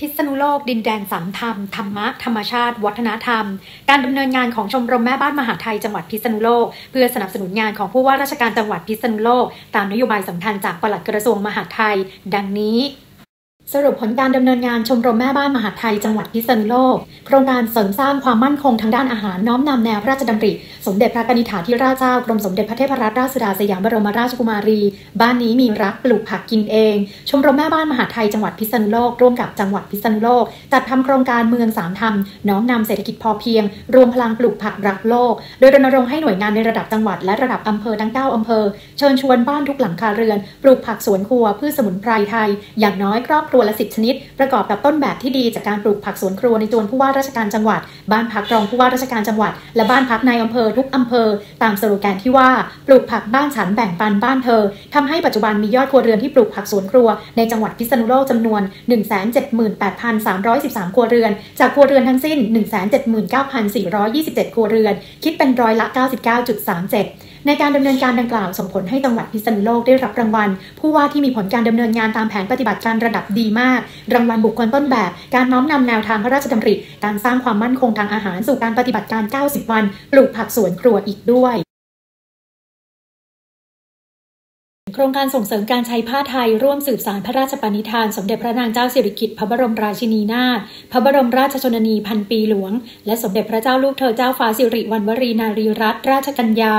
พิษณุโลกดินแดนสามธรรม ธรรมะ ธรรมชาติ วัฒนธรรม การดำเนินงานของชมรมแม่บ้านมหาไทยจังหวัดพิษณุโลก เพื่อสนับสนุนงานของผู้ว่าราชการจังหวัดพิษณุโลก ตามนโยบายสำคัญจากปลัดกระทรวงมหาดไทย ดังนี้ สรุปผลการดำเนินงานชมรมแม่บ้านมหาไทยจังหวัดพิษณุโลก โครงการเสริมสร้างความมั่นคงทางด้านอาหารน้อมนำแนวพระราชดำริ สมเด็จพระกนิษฐาธิราชเจ้ากรมสมเด็จพระเทพรัตนราชสุดาสยามบรมราชกุมารี บ้านนี้มีรักปลูกผักกินเอง ชมรมแม่บ้านมหาไทยจังหวัดพิษณุโลกร่วมกับจังหวัดพิษณุโลก จัดทำโครงการเมืองสามธรรมน้อมนำเศรษฐกิจพอเพียง รวมพลังปลูกผักรักโลก โดยรณรงค์ให้หน่วยงานในระดับจังหวัดและระดับอำเภอทั้ง 9อำเภอ เชิญชวนบ้านทุกหลังคาเรือน ปลูกผักสวนครัวพืชสมุนไพรไทย อย่างน้อยครอบครัววละสิบชนิด ประกอบกับต้นแบบที่ดีจากการปลูกผักสวนครัวในจวนผู้ว่าราชการจังหวัด บ้านพักรองผู้ว่าราชการจังหวัด และบ้านพักในอำเภอทุกอำเภอ ตามสโลแกนที่ว่าปลูกผักบ้านฉันแบ่งปันบ้านเธอทำให้ปัจจุบันมียอดครัวเรือนที่ปลูกผักสวนครัวในจังหวัดพิษณุโลกจำนวน 178,313 ครัวเรือน จากครัวเรือนทั้งสิ้น 179,427 ครัวเรือน คิดเป็นร้อยละ 99.37 ในการดำเนินการดังกล่าวส่งผลให้จังหวัดพิษณุโลกได้รับรางวัล ผู้ว่าที่มีผลการดำเนินงานตามแผนปฏิบัติการระดับดีมาก รางวัลบุคคลต้นแบบ การน้อมนำแนวทางพระราชดำริ การสร้างความมั่นคงทางอาหารสู่การปฏิบัติการ 90 วัน ปลูกผักสวนครัวอีกด้วยโครงการส่งเสริมการใช้ผ้าไทยร่วมสืบสารพระราชปณิธาน สมเด็จพระนางเจ้าสิริกิติ์พระบรมราชินีนาถพระบรมราชชนนีพันปีหลวง และสมเด็จพระเจ้าลูกเธอเจ้าฟ้าสิริวัณวรีนารีรัตนราชกัญญา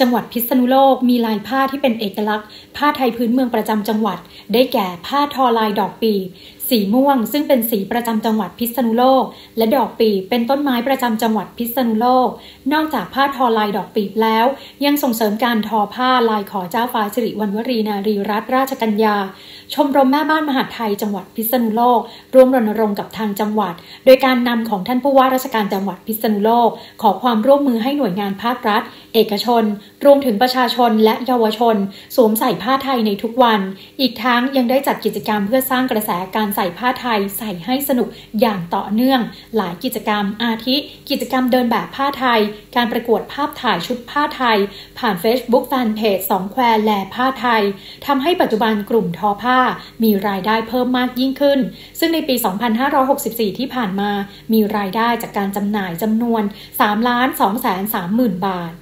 จังหวัดพิษณุโลกมีลายผ้าที่เป็นเอกลักษณ์ ผ้าไทยพื้นเมืองประจำจังหวัด ได้แก่ผ้าทอลายดอกปี สีม่วง ซึ่งเป็นสีประจำจังหวัดพิษณุโลก และดอกปีบเป็นต้นไม้ประจำจังหวัดพิษณุโลก นอกจากผ้าทอลายดอกปีบแล้ว ยังส่งเสริมการทอผ้าลายขอเจ้าฟ้าสิริวัณวรีนารีรัตนราชกัญญา ชมรมแม่บ้านมหาไทยจังหวัดพิษณุโลก ร่วมรณรงค์กับทางจังหวัด โดยการนำของท่านผู้ว่าราชการจังหวัดพิษณุโลก ขอความร่วมมือให้หน่วยงานภาครัฐ เอกชน รวมถึงประชาชนและเยาวชน สวมใส่ผ้าไทยในทุกวัน อีกทั้งยังได้จัดกิจกรรมเพื่อสร้างกระแสการใส่ผ้าไทยใส่ให้สนุกอย่างต่อเนื่อง หลายกิจกรรมอาทิ กิจกรรมเดินแบบผ้าไทย การประกวดภาพถ่ายชุดผ้าไทย ผ่าน Facebook แฟนเพจสองแควแลผ้าไทยทำให้ปัจจุบันกลุ่มทอผ้า มีรายได้เพิ่มมากยิ่งขึ้น ซึ่งในปี 2564 ที่ผ่านมา มีรายได้จากการจำหน่ายจำนวน3ล้าน2แสน3หมื่นบาท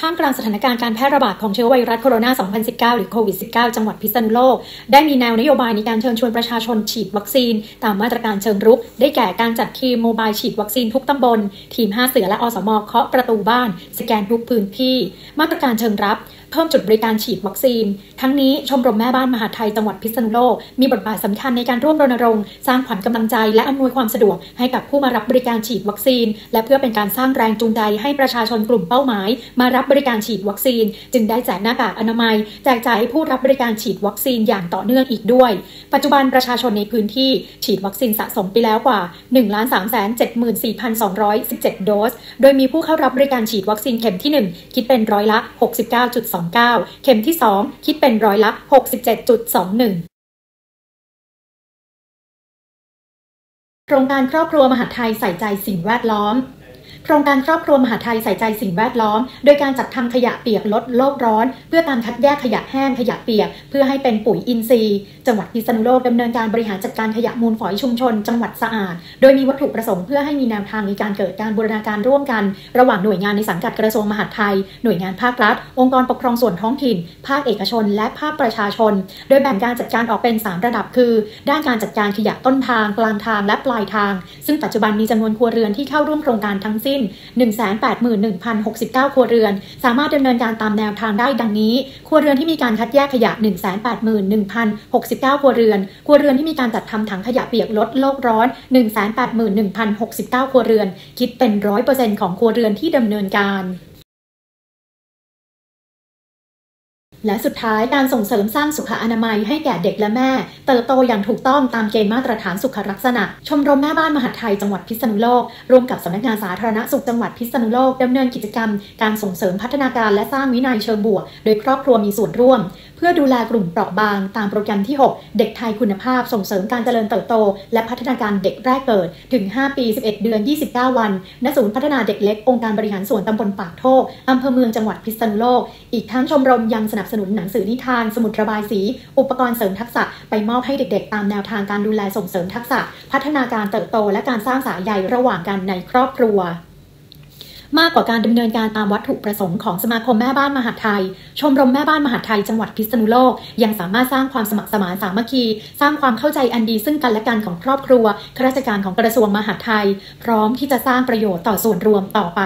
ท่ามกลางสถานการณ์การแพร่ระบาดของเชื้อไวรัสโคโรนา 2019 หรือโควิด -19 จังหวัดพิษณุโลก ได้มีแนวนโยบายในการเชิญชวนประชาชนฉีดวัคซีน ตามมาตรการเชิงรุก ได้แก่การจัดทีมโมบายฉีดวัคซีนทุกตำบล ทีม 5 เสือและอสมเคาะประตูบ้าน สแกนทุกพื้นที่ มาตรการเชิงรับเพิ่มจุดบริการฉีดวัคซีน ทั้งนี้ชมรมแม่บ้านมหาไทยจังหวัดพิษณุโลก มีบทบาทสำคัญในการร่วมรณรงค์สร้างขวัญกำลังใจและอำนวยความสะดวกให้กับผู้มารับบริการฉีดวัคซีน และเพื่อเป็นการสร้างแรงจูงใจให้ประชาชนกลุ่มเป้าหมาย มารับบริการฉีดวัคซีน จึงได้แจกหน้ากากอนามัย แจกจ่ายให้ผู้รับบริการฉีดวัคซีนอย่างต่อเนื่องอีกด้วย ปัจจุบันประชาชนในพื้นที่ฉีดวัคซีนสะสมไปแล้วกว่า 1 3 7 4 2 1 7 โดส โดยมีผู้เข้ารับบริการฉีดวัคซีนเข็มที่ 1 คิดเป็นร้อยละ6.29 เข็มที่ 2 คิดเป็นร้อยละ 67.21โครงการครอบครัวมหาไทยใส่ใจสิ่งแวดล้อม ครงการครอบครัวมหาไทยใส่ใจสิ่งแวดล้อม โดยการจัดทำขยะเปียกลดโลกร้อน เพื่อการคัดแยกขยะแห้งขยะเปียก เพื่อให้เป็นปุ๋ยอินทรีย์ จังหวัดพิษณุโลกดำเนินการบริหารจัดการขยะมูลฝอยชุมชน จังหวัดสะอาด โดยมีวัตถุประสงค์เพื่อให้มีแนวทางในการเกิดการบูรณาการร่วมกัน ระหว่างหน่วยงานในสังกัดกระทรวงมหาดไทย หน่วยงานภาครัฐ องค์กรปกครองส่วนท้องถิ่น ภาคเอกชน และภาคประชาชน โดยแบ่งการจัดการออกเป็น 3 ระดับ คือ ด้านการจัดการขยะต้นทาง กลางทางและปลายทาง ซึ่งปัจจุบันมีจำนวนครัวเรือนที่เข้าร่วมโครงการทั้งสิ้น1 81,069 ครัวเรือน สามารถดำเนินการตามแนวทางได้ดังนี้ ครัวเรือนที่มีการคัดแยกขยะ 181,069 ครัวเรือน ครัวเรือนที่มีการจัดทำถังขยะเปียกลดโลกร้อน 181,069 ครัวเรือน คิดเป็นร้อยเปอร์เซ็นต์ของครัวเรือนที่ดำเนินการ และสุดท้ายการส่งเสริมสร้างสุขอนามัยให้แก่เด็กและแม่ เติบโตอย่างถูกต้องตามเกณฑ์มาตรฐานสุขลักษณะ ชมรมแม่บ้านมหาไทยจังหวัดพิษณุโลก ร่วมกับสำนักงานสาธารณสุขจังหวัดพิษณุโลกดำเนินกิจกรรม การส่งเสริมพัฒนาการและสร้างวินัยเชิงบวก โดยครอบครัวมีส่วนร่วมเพื่อดูแลกลุ่มเปราะบางตามโปรแกรมที่ 6 เด็กไทยคุณภาพส่งเสริมการเจริญเติบโต และพัฒนาการเด็กแรกเกิด ถึง 5 ปี 11 เดือน 29 วัน ณ ศูนย์พัฒนาเด็กเล็ก องค์การบริหารส่วนตำบลปากโทกอำเภอเมืองจังหวัดพิษณุโลก อีกทั้งชมรมยังสนับสนุนหนังสือนิทาน สมุดระบายสี อุปกรณ์เสริมทักษะ ไปมอบให้เด็กๆ ตามแนวทางการดูแลส่งเสริมทักษะ พัฒนาการเติบโต และการสร้างสายใยระหว่างกันในครอบครัว มากกว่าการดำเนินการตามวัตถุประสงค์ของสมาคมแม่บ้านมหาไทย ชมรมแม่บ้านมหาไทยจังหวัดพิษณุโลก ยังสามารถสร้างความสมัครสมานสามัคคี สร้างความเข้าใจอันดีซึ่งกันและกันของครอบครัวข้าราชการของกระทรวงมหาดไทย พร้อมที่จะสร้างประโยชน์ต่อส่วนรวมต่อไป